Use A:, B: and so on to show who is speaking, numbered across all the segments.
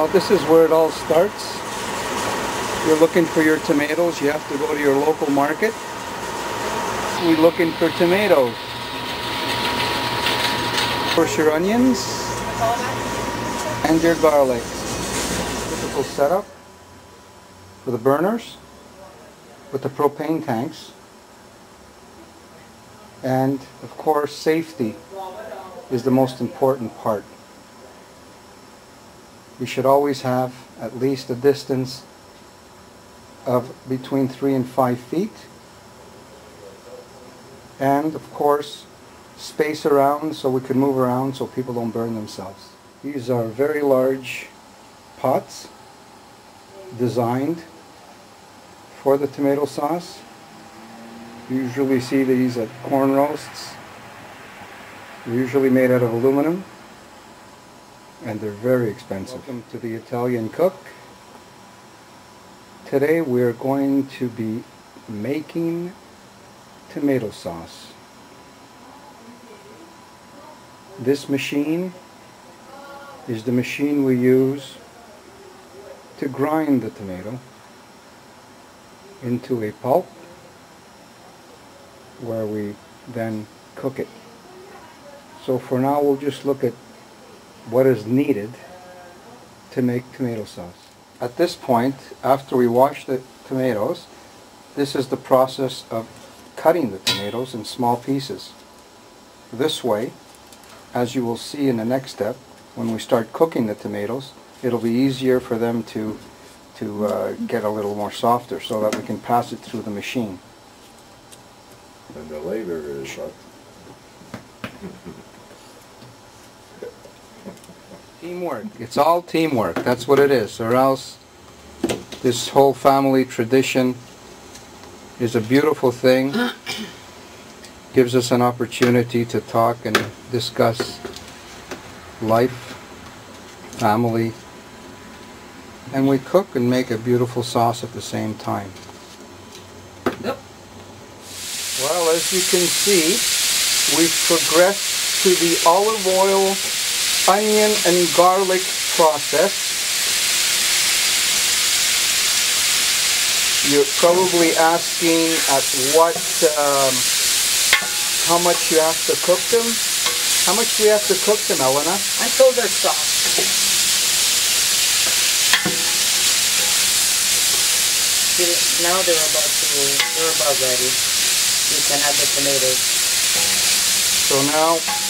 A: Now this is where it all starts. You're looking for your tomatoes, you have to go to your local market. We're looking for tomatoes. Of course your onions and your garlic. Typical setup for the burners with the propane tanks. And of course safety is the most important part. We should always have at least a distance of between three and five feet. And of course space around so we can move around so people don't burn themselves. These are very large pots designed for the tomato sauce. You usually see these at corn roasts. They're usually made out of aluminum and they're very expensive. Welcome to the Italian Cook. Today we're going to be making tomato sauce. This machine is the machine we use to grind the tomato into a pulp where we then cook it. So for now we'll just look at what is needed to make tomato sauce. At this point, after we wash the tomatoes, this is the process of cutting the tomatoes in small pieces. This way, as you will see in the next step, when we start cooking the tomatoes, it'll be easier for them to to uh, get a little more softer so that we can pass it through the machine.
B: And the labor is what?
A: Teamwork. It's all teamwork. That's what it is. Or else this whole family tradition is a beautiful thing. Gives us an opportunity to talk and discuss life, family, and we cook and make a beautiful sauce at the same time.
C: Yep.
A: Well, as you can see, we've progressed to the olive oil, onion, and garlic process. You're probably asking at what, um, how much you have to cook them. How much do you have to cook them, Elena?
C: Until they're soft. Now they're about to, they're about ready. You can add the tomatoes.
A: So now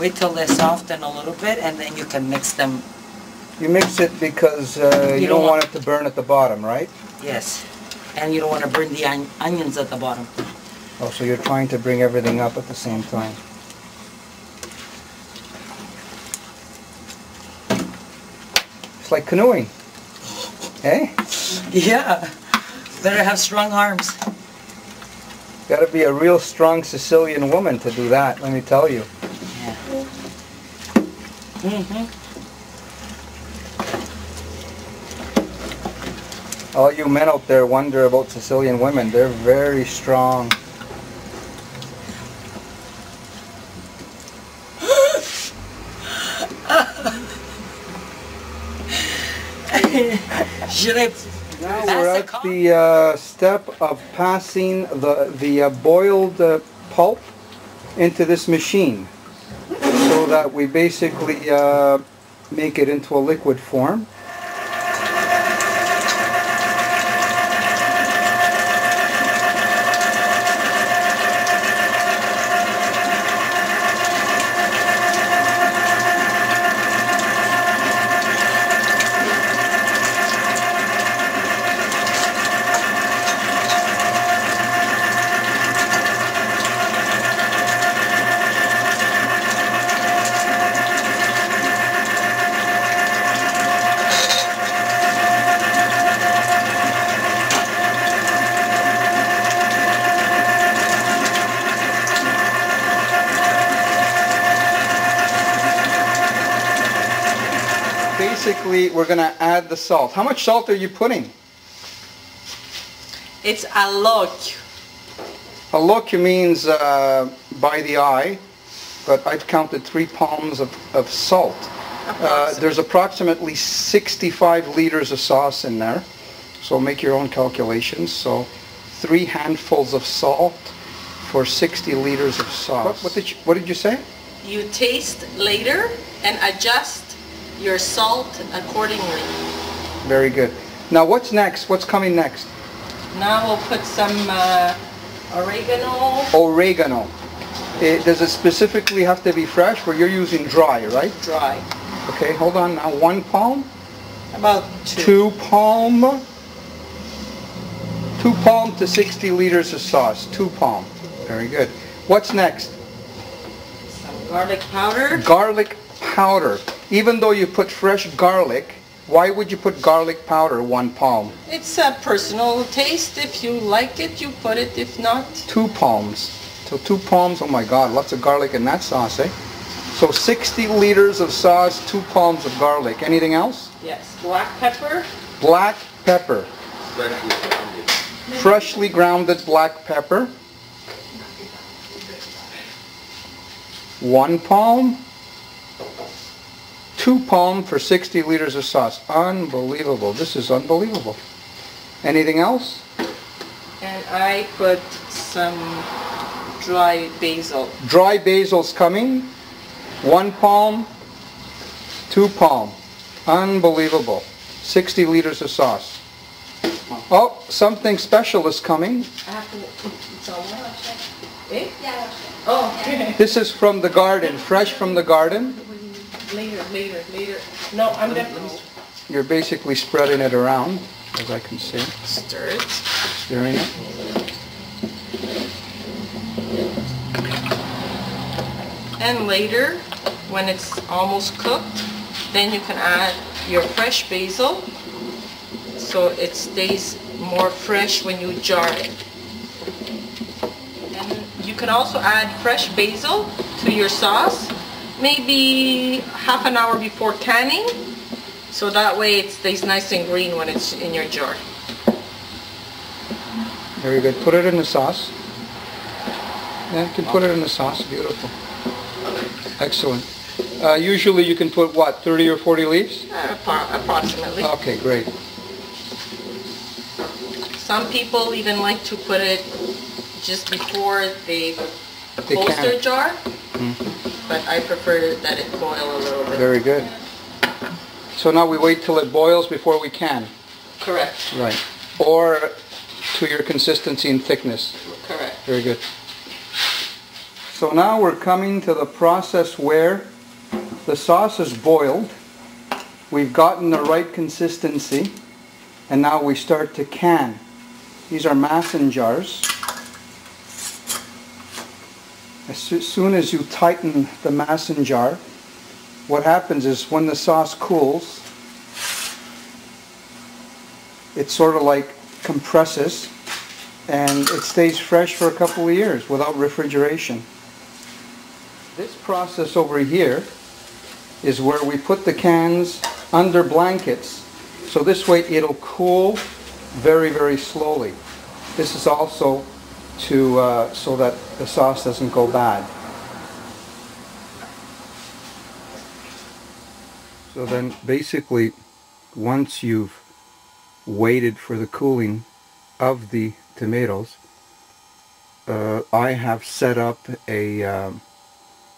C: Wait till they soften a little bit and then you can mix them.
A: You mix it because uh, you,
C: You
A: don't
C: don't
A: want it to burn at the bottom, right?
C: Yes. And you don't want to burn the on- onions at the bottom.
A: Oh, so you're trying to bring everything up at the same time. It's like canoeing. Eh?
C: Yeah. Better have strong arms.
A: Gotta be a real strong Sicilian woman to do that, let me tell you.
C: Mm-hmm.
A: All you men out there wonder about Sicilian women. They're very strong. Now we're at the uh, step of passing the, the uh, boiled uh, pulp into this machine so that we basically uh, make it into a liquid form. Basically we're gonna add the salt. How much salt are you putting?
D: It's a lot.
A: A look means uh, by the eye, but I've counted three palms of, of salt. Uh, there's approximately 65 liters of sauce in there, so make your own calculations. So three handfuls of salt for 60 liters of sauce. What, what did you, what did you say?
D: You taste later and adjust your salt accordingly.
A: Very good. Now what's next? What's coming next?
D: Now we'll put some uh, oregano,
A: Oregano. Eh, does it specifically have to be fresh, or you're using dry, right?
D: dry.
A: Okay, hold on now. One palm,
D: About two.
A: two palm, two palm to 60 liters of sauce. Two palm. Very good. What's next?
D: Some garlic powder.
A: Garlic powder. Even though you put fresh garlic, why would you put garlic powder one palm?
D: It's a personal taste. If you like it, you put it. If not,
A: Two palms. So two palms, oh my God, lots of garlic in that sauce, eh? So 60 liters of sauce, two palms of garlic. Anything else?
D: yes, black pepper.
A: Black pepper. Freshly grounded black pepper. One palm. Two palm for 60 liters of sauce. Unbelievable. This is unbelievable. Anything else?
D: And I put some dry basil.
A: Dry basil's coming. One palm. Two palm. Unbelievable. 60 liters of sauce. Oh, something special is coming.
D: I have to. Eh? Oh,
A: This is from the garden, fresh from the garden.
D: Later, later, later. No, I'm gonna
A: You're basically spreading it around, as I can see,
D: stir it.
A: stirring it.
D: And later, when it's almost cooked, then you can add your fresh basil so it stays more fresh when you jar it. And you can also add fresh basil to your sauce, maybe half an hour before canning, so that way it stays nice and green when it's in your jar.
A: Very good. Put it in the sauce. Yeah, you can put it in the sauce. Beautiful. Excellent. Uh, usually you can put, what, 30 or 40 leaves?
D: Uh, approximately.
A: Okay, great.
D: Some people even like to put it just before they
A: They
D: close
A: can.
D: their jar, but I prefer that it boil a little bit.
A: Very good. So now we wait till it boils before we can.
D: Correct,
A: Right. Or to your consistency and thickness.
D: correct.
A: Very good. So now we're coming to the process where the sauce is boiled. We've gotten the right consistency. And now we start to can. These are mason jars. As soon as you tighten the mason jar, what happens is when the sauce cools, it sort of like compresses and it stays fresh for a couple of years without refrigeration. This process over here is where we put the cans under blankets so this way it'll cool very very slowly. This is also to uh, so that the sauce doesn't go bad. So then basically once you've waited for the cooling of the tomatoes, uh, I have set up a um,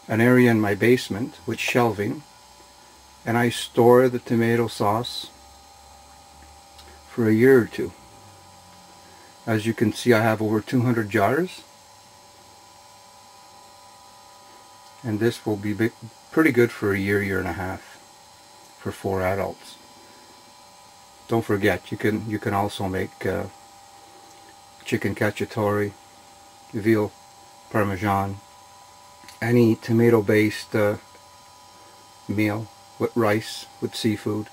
A: an area in my basement with shelving, and I store the tomato sauce for a year or two. As you can see, I have over 200 jars, and this will be big, pretty good for a year, year and a half for four adults. Don't forget, you can you can also make uh, chicken cacciatore, veal parmesan, any tomato-based uh, meal with rice, with seafood.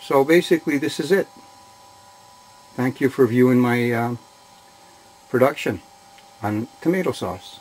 A: So basically, this is it. Thank you for viewing my um, production on tomato sauce.